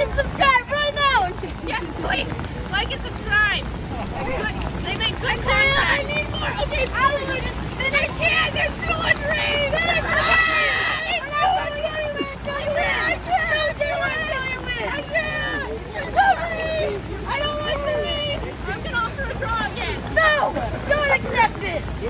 like and subscribe right now. Yes, please. Like and subscribe. They make good content. I need more. Okay, finally. Then I can't. There's 200. Then I I don't want to leave! I'm gonna offer a draw again! No! Don't accept it!